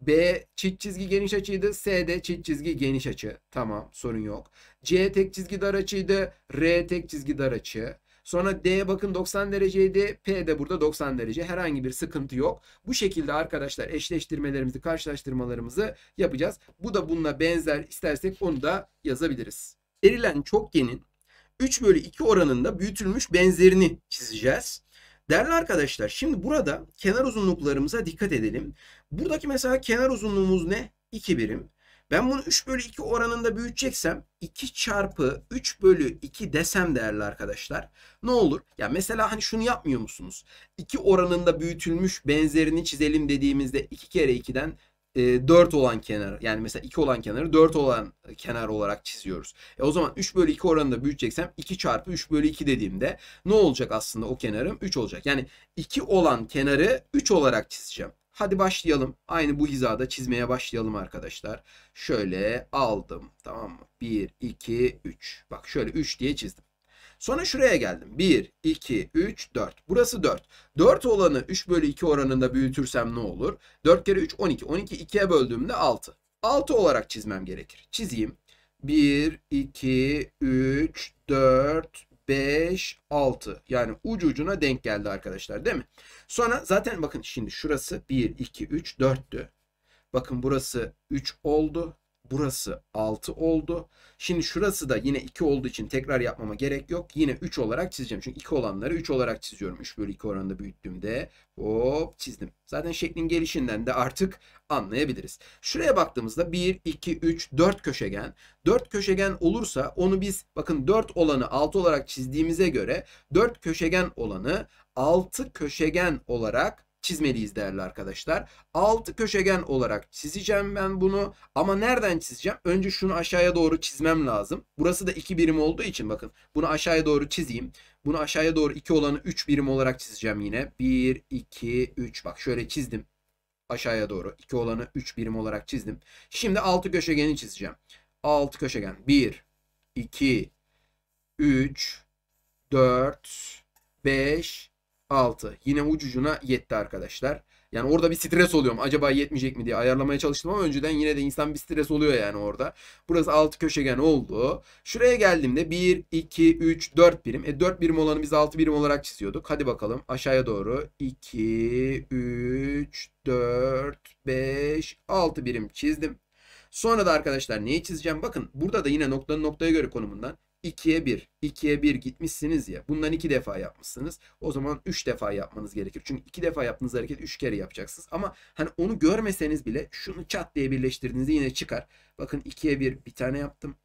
A: B çift çizgi geniş açıydı. S çift çizgi geniş açı. Tamam sorun yok. C tek çizgi dar açıydı. R tek çizgi dar açı. Sonra D bakın 90 dereceydi. P de burada 90 derece. Herhangi bir sıkıntı yok. Bu şekilde arkadaşlar eşleştirmelerimizi, karşılaştırmalarımızı yapacağız. Bu da bununla benzer istersek onu da yazabiliriz. Verilen çokgenin 3 bölü 2 oranında büyütülmüş benzerini çizeceğiz. Değerli arkadaşlar şimdi burada kenar uzunluklarımıza dikkat edelim. Buradaki mesela kenar uzunluğumuz ne? 2 birim. Ben bunu 3 bölü 2 oranında büyüteceksem 2 çarpı 3 bölü 2 desem değerli arkadaşlar ne olur? Ya mesela hani şunu yapmıyor musunuz? 2 oranında büyütülmüş benzerini çizelim dediğimizde 2 kere 2'den e, 4 olan kenar yani mesela 2 olan kenarı 4 olan kenar olarak çiziyoruz. E o zaman 3 bölü 2 oranında büyüteceksem 2 çarpı 3 bölü 2 dediğimde ne olacak aslında o kenarım? 3 olacak. Yani 2 olan kenarı 3 olarak çizeceğim. Hadi başlayalım. Aynı bu hizada çizmeye başlayalım arkadaşlar. Şöyle aldım. Tamam mı? 1, 2, 3. Bak şöyle 3 diye çizdim. Sonra şuraya geldim. 1, 2, 3, 4. Burası 4. 4 olanı 3 bölü 2 oranında büyütürsem ne olur? 4 kere 3, 12. 12 2'ye böldüğümde 6. 6 olarak çizmem gerekir. Çizeyim. 1, 2, 3, 4, 5, 6. Yani ucu ucuna denk geldi arkadaşlar değil mi? Sonra zaten bakın şimdi şurası 1, 2, 3, 4'tü. Bakın burası 3 oldu. Burası 6 oldu. Şimdi şurası da yine 2 olduğu için tekrar yapmama gerek yok. Yine 3 olarak çizeceğim. Çünkü 2 olanları 3 olarak çiziyorum. 3 bölü 2 oranında büyüttüğümde hop çizdim. Zaten şeklin gelişinden de artık anlayabiliriz. Şuraya baktığımızda 1, 2, 3, 4 köşegen. 4 köşegen olursa onu biz bakın 4 olanı 6 olarak çizdiğimize göre 4 köşegen olanı 6 köşegen olarak çizmeliyiz değerli arkadaşlar. 6 köşegen olarak çizeceğim ben bunu. Ama nereden çizeceğim? Önce şunu aşağıya doğru çizmem lazım. Burası da 2 birim olduğu için bakın. Bunu aşağıya doğru çizeyim. Bunu aşağıya doğru 2 olanı 3 birim olarak çizeceğim yine. 1, 2, 3. Bak şöyle çizdim. Aşağıya doğru 2 olanı 3 birim olarak çizdim. Şimdi 6 köşegeni çizeceğim. 6 köşegen. 1, 2, 3, 4, 5, 6. Yine ucucuna yetti arkadaşlar. Yani orada bir stres oluyorum. Acaba yetmeyecek mi diye ayarlamaya çalıştım ama önceden yine de insan bir stres oluyor yani orada. Burası 6 köşegen oldu. Şuraya geldiğimde 1, 2, 3, 4 birim. E 4 birim olanı biz 6 birim olarak çiziyorduk. Hadi bakalım aşağıya doğru. 2, 3, 4, 5, 6 birim çizdim. Sonra da arkadaşlar neyi çizeceğim? Bakın burada da yine noktanın noktaya göre konumundan 2'ye 1, 2'ye 1 gitmişsiniz ya. Bundan 2 defa yapmışsınız. O zaman 3 defa yapmanız gerekir. Çünkü 2 defa yaptığınız hareket 3 kere yapacaksınız. Ama hani onu görmeseniz bile şunu çat diye birleştirdiğinizde yine çıkar. Bakın 2'ye 1 bir tane yaptım.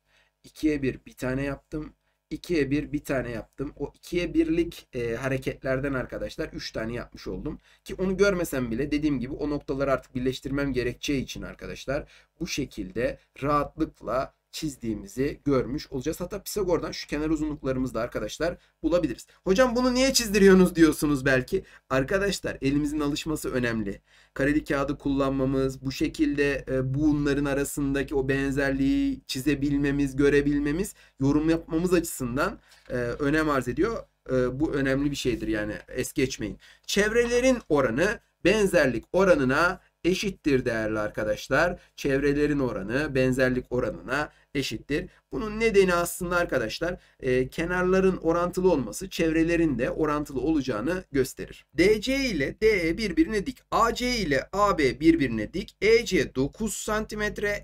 A: 2'ye 1 bir tane yaptım. 2'ye 1 bir tane yaptım. O 2'ye 1'lik e, hareketlerden arkadaşlar 3 tane yapmış oldum. Ki onu görmesem bile dediğim gibi o noktaları artık birleştirmem gerekeceği için arkadaşlar bu şekilde rahatlıkla çizdiğimizi görmüş olacağız. Hatta Pisagor'dan şu kenar uzunluklarımızı da arkadaşlar bulabiliriz. Hocam bunu niye çizdiriyorsunuz diyorsunuz belki. Arkadaşlar elimizin alışması önemli. Kareli kağıdı kullanmamız, bu şekilde e, bunların arasındaki o benzerliği çizebilmemiz, görebilmemiz, yorum yapmamız açısından e, önem arz ediyor. E, bu önemli bir şeydir yani es geçmeyin. Çevrelerin oranı benzerlik oranına eşittir değerli arkadaşlar. Çevrelerin oranı benzerlik oranına eşittir. Bunun nedeni aslında arkadaşlar e, kenarların orantılı olması çevrelerin de orantılı olacağını gösterir. DC ile DE birbirine dik. AC ile AB birbirine dik. EC 9 cm,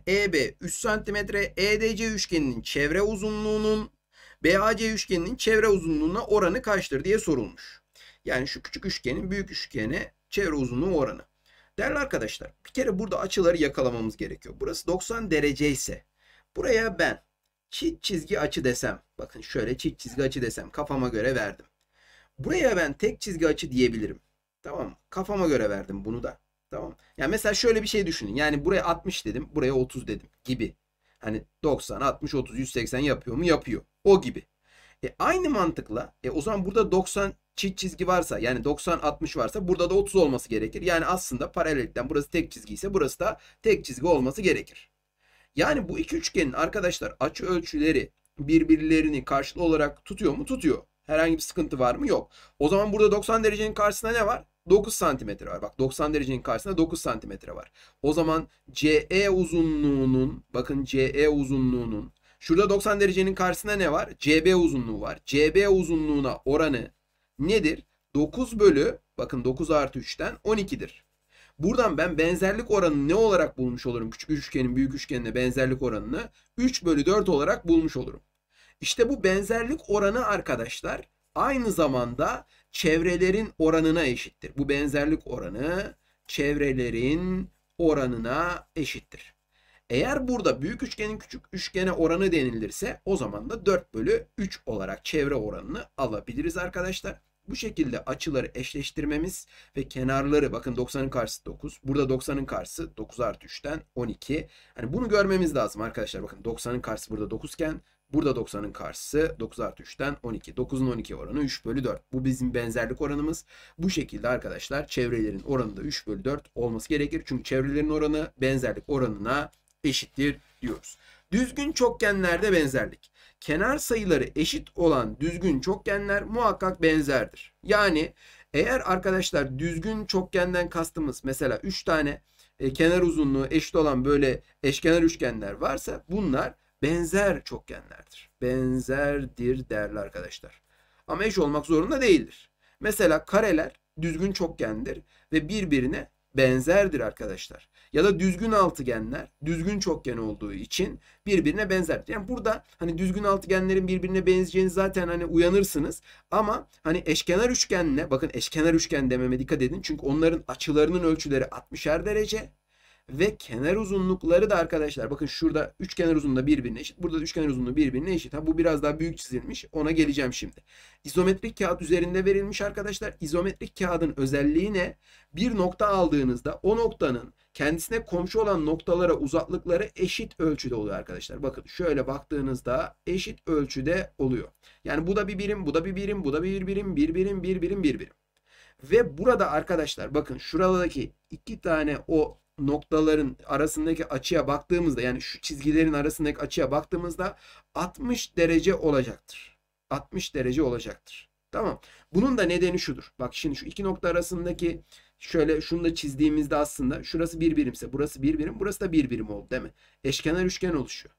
A: EB 3 cm, EDC üçgeninin çevre uzunluğunun BAC üçgeninin çevre uzunluğuna oranı kaçtır diye sorulmuş. Yani şu küçük üçgenin büyük üçgene çevre uzunluğu oranı. Değerli arkadaşlar bir kere burada açıları yakalamamız gerekiyor. Burası 90 derece ise buraya ben çift çizgi açı desem. Bakın şöyle çift çizgi açı desem kafama göre verdim. Buraya ben tek çizgi açı diyebilirim. Tamam Kafama göre verdim bunu da. Tamam. Yani mesela şöyle bir şey düşünün. Yani buraya 60 dedim, buraya 30 dedim gibi. Hani 90, 60, 30, 180 yapıyor mu? Yapıyor. O gibi. E aynı mantıkla e o zaman burada 90 çift çizgi varsa yani 90 60 varsa burada da 30 olması gerekir. Yani aslında paralellikten burası tek çizgi ise burası da tek çizgi olması gerekir. Yani bu iki üçgenin arkadaşlar açı ölçüleri birbirlerini karşılığı olarak tutuyor mu? Tutuyor. Herhangi bir sıkıntı var mı? Yok. O zaman burada 90 derecenin karşısında ne var? 9 santimetre var. Bak 90 derecenin karşısında 9 santimetre var. O zaman CE uzunluğunun bakın CE uzunluğunun şurada 90 derecenin karşısında ne var? CB uzunluğu var. CB uzunluğuna oranı nedir? 9 bölü bakın 9 artı 3'ten 12'dir. Buradan ben benzerlik oranını ne olarak bulmuş olurum? Küçük üçgenin büyük üçgenine benzerlik oranını 3 bölü 4 olarak bulmuş olurum. İşte bu benzerlik oranı arkadaşlar aynı zamanda çevrelerin oranına eşittir. Bu benzerlik oranı çevrelerin oranına eşittir. Eğer burada büyük üçgenin küçük üçgene oranı denilirse o zaman da 4 bölü 3 olarak çevre oranını alabiliriz arkadaşlar. Bu şekilde açıları eşleştirmemiz ve kenarları bakın 90'ın karşısı 9. Burada 90'ın karşısı 9 artı 3'ten 12. Hani bunu görmemiz lazım arkadaşlar. Bakın 90'ın karşısı burada 9 iken burada 90'ın karşısı 9 artı 3'ten 12. 9'un 12 oranı 3 bölü 4. Bu bizim benzerlik oranımız. Bu şekilde arkadaşlar çevrelerin oranı da 3 bölü 4 olması gerekir. Çünkü çevrelerin oranı benzerlik oranına eşittir diyoruz. Düzgün çokgenlerde benzerlik. Kenar sayıları eşit olan düzgün çokgenler muhakkak benzerdir. Yani eğer arkadaşlar düzgün çokgenden kastımız mesela 3 tane e, kenar uzunluğu eşit olan böyle eşkenar üçgenler varsa bunlar benzer çokgenlerdir. Benzerdir değerli arkadaşlar. Ama eş olmak zorunda değildir. Mesela kareler düzgün çokgendir ve birbirine benzerdir arkadaşlar. Ya da düzgün altıgenler düzgün çokgen olduğu için birbirine benzerdir. Yani burada hani düzgün altıgenlerin birbirine benzeyeceğini zaten hani uyanırsınız. Ama hani eşkenar üçgenle bakın eşkenar üçgen dememe dikkat edin. Çünkü onların açılarının ölçüleri 60'er derece. Ve kenar uzunlukları da arkadaşlar bakın şurada üç kenar uzunluğu birbirine eşit. Burada da üç kenar uzunluğu birbirine eşit. Ha, bu biraz daha büyük çizilmiş. Ona geleceğim şimdi. İzometrik kağıt üzerinde verilmiş arkadaşlar. İzometrik kağıdın özelliği ne? Bir nokta aldığınızda o noktanın kendisine komşu olan noktalara uzaklıkları eşit ölçüde oluyor arkadaşlar. Bakın şöyle baktığınızda eşit ölçüde oluyor. Yani bu da bir birim, bu da bir birim, bu da bir birim, bir birim, bir birim, bir birim. Ve burada arkadaşlar bakın şuradaki iki tane o noktaların arasındaki açıya baktığımızda yani şu çizgilerin arasındaki açıya baktığımızda 60 derece olacaktır. 60 derece olacaktır. Tamam. Bunun da nedeni şudur. Bak şimdi şu iki nokta arasındaki şöyle şunu da çizdiğimizde aslında şurası bir birimse burası bir birim burası da bir birim oldu değil mi? Eşkenar üçgen oluşuyor.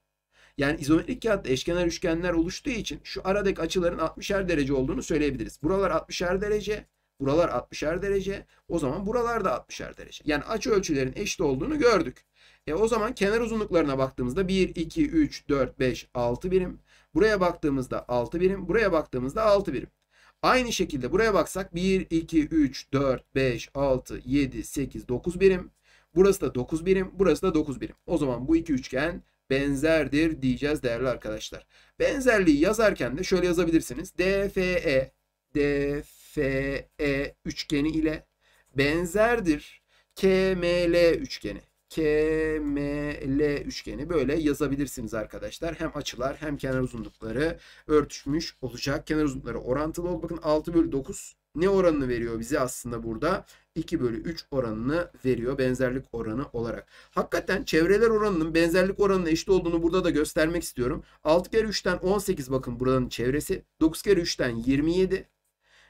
A: Yani izometrik kağıtta eşkenar üçgenler oluştuğu için şu aradaki açıların 60'er derece olduğunu söyleyebiliriz. Buralar 60'er derece, Buralar 60'er derece. O zaman buralar da 60'er derece. Yani açı ölçülerin eşit olduğunu gördük. E o zaman kenar uzunluklarına baktığımızda 1, 2, 3, 4, 5, 6 birim. Buraya baktığımızda 6 birim. Buraya baktığımızda 6 birim. Aynı şekilde buraya baksak 1, 2, 3, 4, 5, 6, 7, 8, 9 birim. Burası da 9 birim. Burası da 9 birim. O zaman bu iki üçgen benzerdir diyeceğiz değerli arkadaşlar. Benzerliği yazarken de şöyle yazabilirsiniz. DFE, DFE FE üçgeni ile benzerdir. KML üçgeni. KML üçgeni böyle yazabilirsiniz arkadaşlar. Hem açılar hem kenar uzunlukları örtüşmüş olacak. Kenar uzunlukları orantılı ol. Bakın 6 bölü 9 ne oranını veriyor bize aslında burada? 2 bölü 3 oranını veriyor benzerlik oranı olarak. Hakikaten çevreler oranının benzerlik oranına eşit olduğunu burada da göstermek istiyorum. 6 kere 3'ten 18 bakın buranın çevresi. 9 kere 3'ten 27.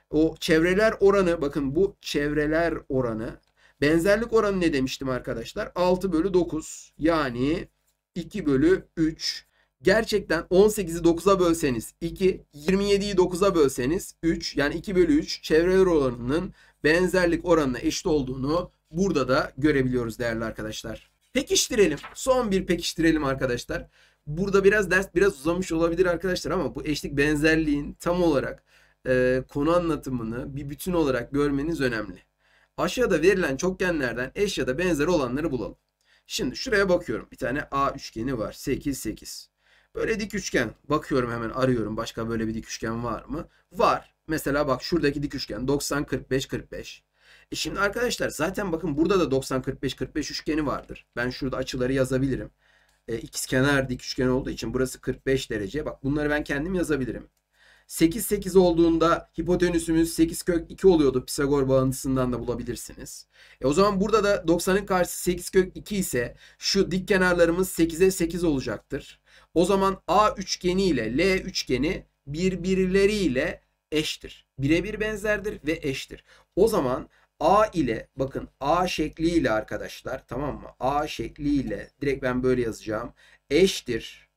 A: O çevreler oranı bakın bu çevreler oranı benzerlik oranı ne demiştim arkadaşlar? 6 bölü 9 yani 2 bölü 3 gerçekten 18'i 9'a bölseniz 2, 27'yi 9'a bölseniz 3 yani 2 bölü 3 çevreler oranının benzerlik oranına eşit olduğunu burada da görebiliyoruz değerli arkadaşlar. Pekiştirelim. Son bir pekiştirelim arkadaşlar. Burada biraz ders biraz uzamış olabilir arkadaşlar ama bu eşlik benzerliğin tam olarak e, konu anlatımını bir bütün olarak görmeniz önemli. Aşağıda verilen çokgenlerden eş ya da benzer olanları bulalım. Şimdi şuraya bakıyorum. Bir tane A üçgeni var. 8, 8. Böyle dik üçgen. Bakıyorum hemen arıyorum. Başka böyle bir dik üçgen var mı? Var. Mesela bak şuradaki dik üçgen 90, 45, 45. E şimdi arkadaşlar zaten bakın burada da 90, 45, 45 üçgeni vardır. Ben şurada açıları yazabilirim. E, kenar dik üçgen olduğu için burası 45 derece. Bak bunları ben kendim yazabilirim. 8 8 olduğunda hipotenüsümüz 8 kök 2 oluyordu. Pisagor bağıntısından da bulabilirsiniz. E o zaman burada da 90'ın karşısı 8 kök 2 ise şu dik kenarlarımız 8'e 8 olacaktır. O zaman A üçgeni ile L üçgeni birbirleriyle eştir. Birebir benzerdir ve eştir. O zaman A ile bakın A şekliyle arkadaşlar tamam mı? A şekliyle direkt ben böyle yazacağım. Eştir.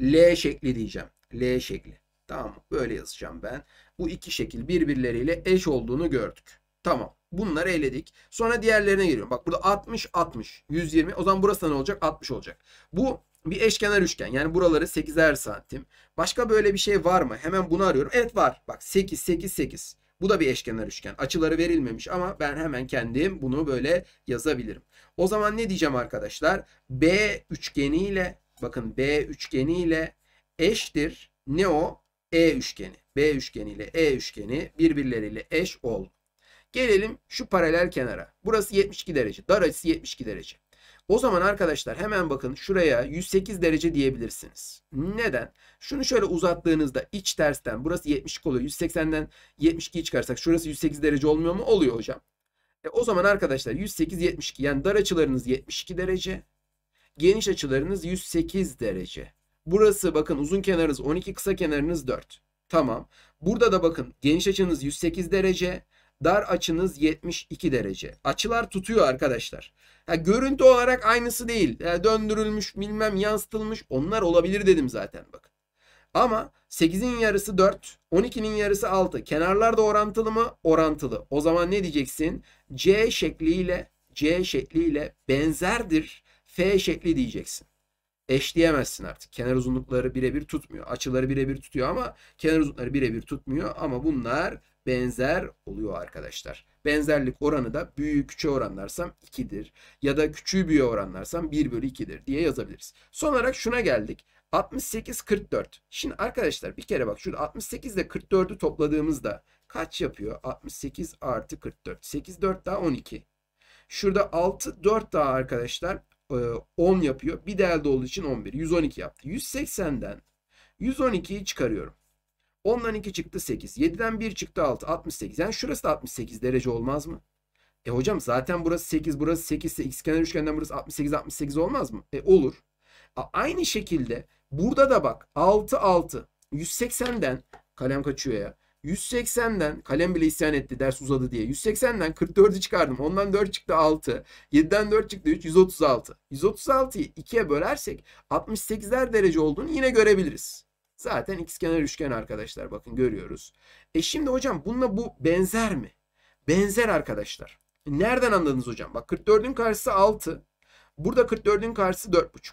A: L şekli diyeceğim. L şekli. Tamam mı? Böyle yazacağım ben. Bu iki şekil birbirleriyle eş olduğunu gördük. Tamam. Bunları eledik. Sonra diğerlerine geliyorum. Bak burada 60 60 120. O zaman burası ne olacak? 60 olacak. Bu bir eşkenar üçgen. Yani buraları 8'er santim. Başka böyle bir şey var mı? Hemen bunu arıyorum. Evet var. Bak 8 8 8. Bu da bir eşkenar üçgen. Açıları verilmemiş ama ben hemen kendim bunu böyle yazabilirim. O zaman ne diyeceğim arkadaşlar? B üçgeniyle bakın B üçgeniyle eştir. Ne o? E üçgeni. B üçgeni ile E üçgeni birbirleriyle eş ol. Gelelim şu paralel kenara. Burası 72 derece. Dar açısı 72 derece. O zaman arkadaşlar hemen bakın şuraya 108 derece diyebilirsiniz. Neden? Şunu şöyle uzattığınızda iç tersten burası 72 oluyor. 180'den 72'yi çıkarsak şurası 108 derece olmuyor mu? Oluyor hocam. E o zaman arkadaşlar 108 72 yani dar açılarınız 72 derece. Geniş açılarınız 108 derece. Burası bakın uzun kenarınız 12 kısa kenarınız 4. Tamam. Burada da bakın geniş açınız 108 derece. Dar açınız 72 derece. Açılar tutuyor arkadaşlar. Ha, görüntü olarak aynısı değil. Yani döndürülmüş bilmem yansıtılmış onlar olabilir dedim zaten bakın. Ama 8'in yarısı 4, 12'nin yarısı 6. Kenarlar da orantılı mı? Orantılı. O zaman ne diyeceksin? C şekliyle C şekliyle benzerdir. F şekli diyeceksin eşleyemezsin artık. Kenar uzunlukları birebir tutmuyor. Açıları birebir tutuyor ama kenar uzunlukları birebir tutmuyor. Ama bunlar benzer oluyor arkadaşlar. Benzerlik oranı da büyüğü küçüğe oranlarsam 2'dir. Ya da küçüğü büyüğe oranlarsam 1 bölü 2'dir diye yazabiliriz. Son olarak şuna geldik. 68 44. Şimdi arkadaşlar bir kere bak şurada 68 ile 44'ü topladığımızda kaç yapıyor? 68 artı 44. 8 4 daha 12. Şurada 6 4 daha arkadaşlar 10 yapıyor. Bir de elde olduğu için 11. 112 yaptı. 180'den 112'yi çıkarıyorum. 10'dan 2 çıktı 8. 7'den 1 çıktı 6. 68. Yani şurası da 68 derece olmaz mı? E hocam zaten burası 8 burası 8 ise ikizkenar üçgenden burası 68 68 olmaz mı? E olur. Aynı şekilde burada da bak 6 6 180'den kalem kaçıyor ya. 180'den kalem bile isyan etti ders uzadı diye. 180'den 44'ü çıkardım. Ondan 4 çıktı 6. 7'den 4 çıktı 3. 136. 136'yı 2'ye bölersek 68'ler derece olduğunu yine görebiliriz. Zaten ikizkenar üçgen arkadaşlar bakın görüyoruz. E şimdi hocam bununla bu benzer mi? Benzer arkadaşlar. E nereden anladınız hocam? Bak 44'ün karşısı 6. Burada 44'ün karşısı 4,5.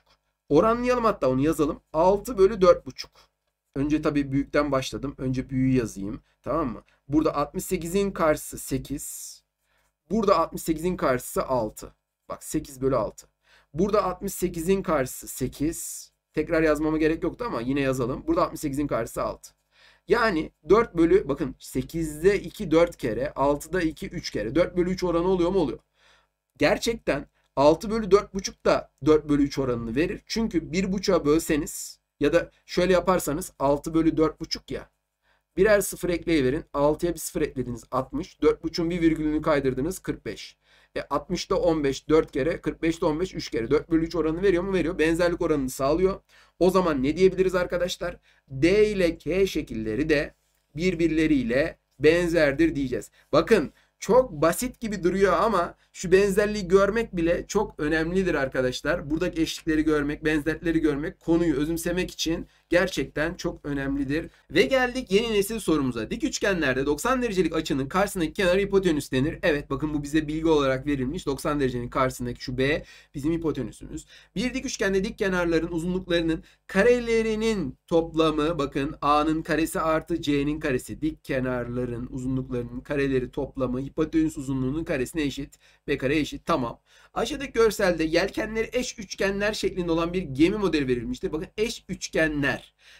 A: Oranlayalım hatta onu yazalım. 6 bölü 4,5. Önce tabii büyükten başladım. Önce büyüğü yazayım. Tamam mı? Burada 68'in karşısı 8. Burada 68'in karşısı 6. Bak 8 bölü 6. Burada 68'in karşısı 8. Tekrar yazmama gerek yoktu ama yine yazalım. Burada 68'in karşısı 6. Yani 4 bölü bakın 8'de 2 4 kere 6'da 2 3 kere. 4 bölü 3 oranı oluyor mu? Oluyor. Gerçekten 6 bölü 4,5 da 4 bölü 3 oranını verir. Çünkü 1,5'a bölseniz ya da şöyle yaparsanız 6 bölü 4,5 ya. Birer sıfır ekleyiverin. 6'ya bir sıfır eklediniz 60. 4,5'un bir virgülünü kaydırdınız 45. E 60'da 15 4 kere 45'te 15 3 kere 4 bölü 3 oranını veriyor mu? Veriyor. Benzerlik oranını sağlıyor. O zaman ne diyebiliriz arkadaşlar? D ile K şekilleri de birbirleriyle benzerdir diyeceğiz. Bakın Çok basit gibi duruyor ama şu benzerliği görmek bile çok önemlidir arkadaşlar. Buradaki eşlikleri görmek, benzerlikleri görmek konuyu özümsemek için gerçekten çok önemlidir. Ve geldik yeni nesil sorumuza. Dik üçgenlerde 90 derecelik açının karşısındaki kenar hipotenüs denir. Evet bakın bu bize bilgi olarak verilmiş. 90 derecenin karşısındaki şu B bizim hipotenüsümüz. Bir dik üçgende dik kenarların uzunluklarının karelerinin toplamı bakın A'nın karesi artı C'nin karesi dik kenarların uzunluklarının kareleri toplamı hipotenüs uzunluğunun karesine eşit. B kare eşit. Tamam. Aşağıdaki görselde yelkenleri eş üçgenler şeklinde olan bir gemi modeli verilmiştir. Bakın eş üçgenler.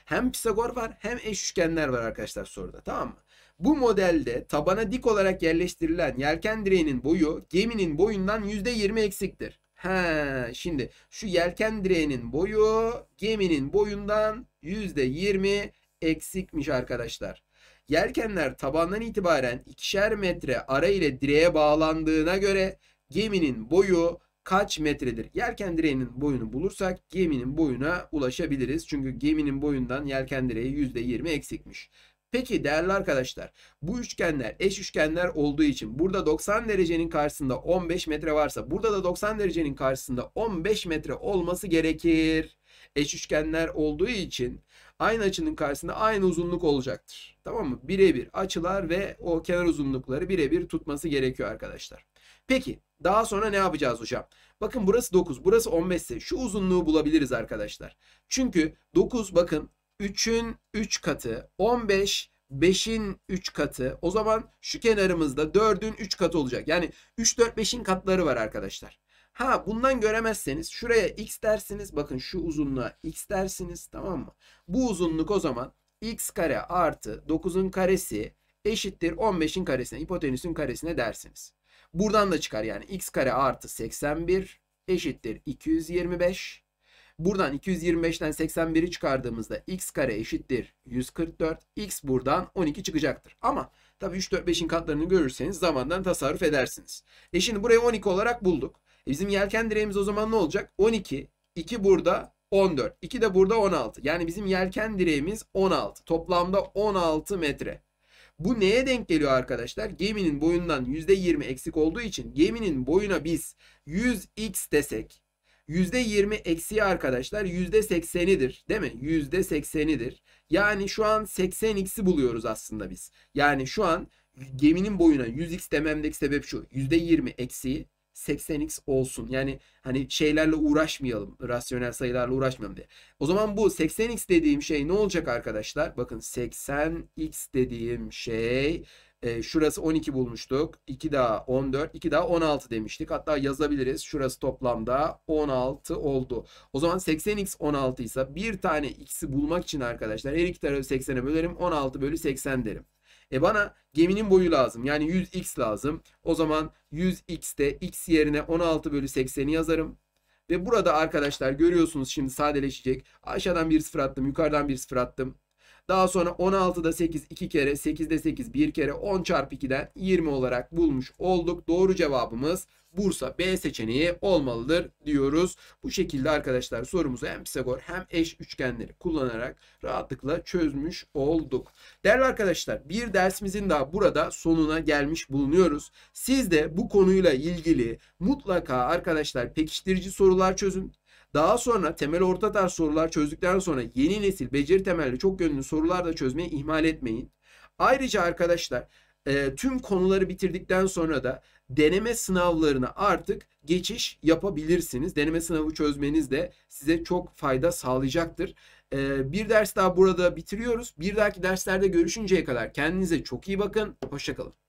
A: Hem Pisagor var hem eş üçgenler var arkadaşlar soruda. Tamam mı? Bu modelde tabana dik olarak yerleştirilen yelken direğinin boyu geminin boyundan %20 eksiktir. Ha, şimdi şu yelken direğinin boyu geminin boyundan %20 eksikmiş arkadaşlar. Yelkenler tabandan itibaren ikişer metre ara ile direğe bağlandığına göre geminin boyu kaç metredir? Yelken direğinin boyunu bulursak geminin boyuna ulaşabiliriz. Çünkü geminin boyundan yelken direği %20 eksikmiş. Peki değerli arkadaşlar bu üçgenler eş üçgenler olduğu için burada 90 derecenin karşısında 15 metre varsa burada da 90 derecenin karşısında 15 metre olması gerekir. Eş üçgenler olduğu için aynı açının karşısında aynı uzunluk olacaktır. Tamam mı? Birebir açılar ve o kenar uzunlukları birebir tutması gerekiyor arkadaşlar. Peki daha sonra ne yapacağız hocam? Bakın burası 9, burası 15 ise şu uzunluğu bulabiliriz arkadaşlar. Çünkü 9 bakın 3'ün 3 katı, 15 5'in 3 katı. O zaman şu kenarımızda 4'ün 3 katı olacak. Yani 3 4 5'in katları var arkadaşlar. Ha bundan göremezseniz şuraya x dersiniz. Bakın şu uzunluğa x dersiniz tamam mı? Bu uzunluk o zaman x kare artı 9'un karesi eşittir 15'in karesine hipotenüsün karesine dersiniz. Buradan da çıkar yani x kare artı 81 eşittir 225. Buradan 225'ten 81'i çıkardığımızda x kare eşittir 144. x buradan 12 çıkacaktır. Ama tabii 3, 4, 5'in katlarını görürseniz zamandan tasarruf edersiniz. E şimdi burayı 12 olarak bulduk. E bizim yelken direğimiz o zaman ne olacak? 12. 2 burada 14. 2 de burada 16. Yani bizim yelken direğimiz 16. Toplamda 16 metre. Bu neye denk geliyor arkadaşlar? Geminin boyundan %20 eksik olduğu için geminin boyuna biz 100x desek %20 eksiği arkadaşlar %80'idir değil mi? %80'idir. Yani şu an 80x'i buluyoruz aslında biz. Yani şu an geminin boyuna 100x dememdeki sebep şu. %20 eksiği 80x olsun. Yani hani şeylerle uğraşmayalım. Rasyonel sayılarla uğraşmayalım diye. O zaman bu 80x dediğim şey ne olacak arkadaşlar? Bakın 80x dediğim şey e, şurası 12 bulmuştuk. 2 daha 14, 2 daha 16 demiştik. Hatta yazabiliriz. Şurası toplamda 16 oldu. O zaman 80x 16 ise bir tane x'i bulmak için arkadaşlar her iki tarafı 80'e bölerim. 16 bölü 80 derim. E bana geminin boyu lazım. Yani 100x lazım. O zaman 100x'te x yerine 16 bölü 80'i yazarım. Ve burada arkadaşlar görüyorsunuz şimdi sadeleşecek. Aşağıdan bir sıfır attım. Yukarıdan bir sıfır attım. Daha sonra 16'da 8 2 kere, 8'de 8 1 kere 10 çarpı 2'den 20 olarak bulmuş olduk. Doğru cevabımız Bursa B seçeneği olmalıdır diyoruz. Bu şekilde arkadaşlar sorumuzu hem Pisagor hem eş üçgenleri kullanarak rahatlıkla çözmüş olduk. Değerli arkadaşlar bir dersimizin daha burada sonuna gelmiş bulunuyoruz. Siz de bu konuyla ilgili mutlaka arkadaşlar pekiştirici sorular çözün. Daha sonra temel orta tarz sorular çözdükten sonra yeni nesil beceri temelli çok yönlü sorular da çözmeyi ihmal etmeyin. Ayrıca arkadaşlar e, tüm konuları bitirdikten sonra da deneme sınavlarına artık geçiş yapabilirsiniz. Deneme sınavı çözmeniz de size çok fayda sağlayacaktır. E, bir ders daha burada bitiriyoruz. Bir dahaki derslerde görüşünceye kadar kendinize çok iyi bakın. Hoşçakalın.